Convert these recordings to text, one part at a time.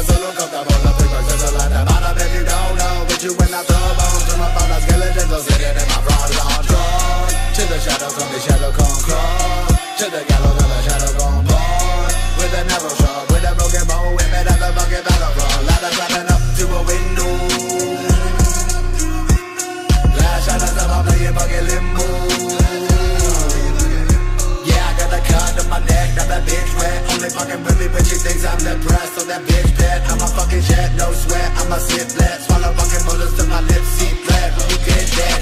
a solo comfortable I pick myself a lot about I bet you don't know But you when I throw bones to my father's skeleton So sitting in my front lawn Drawn to the shadow come the shadow come crawl To the gallows and the shadow gone depressed on that bitch bed I'm a fucking jet, no sweat, I'm a sip let Swallow fucking bullets till my lips see bled Who get that?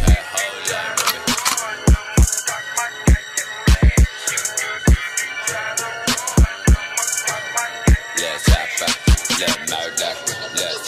Let's have let's murder, let's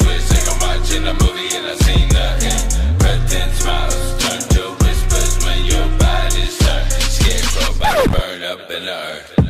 up and our